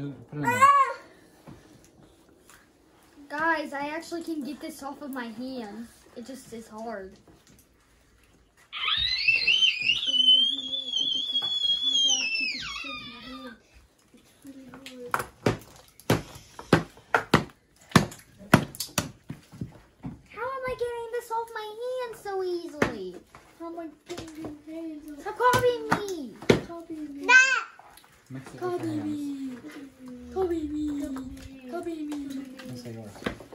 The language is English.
are? Put it in there. Guys, I actually can get this off of my hand. It just is hard. How am I getting this off my hands so easily? How am I getting your hands? Stop copying me! Copy me. Mix Mexico. Kobe, Kobe, Kobe, Kobe.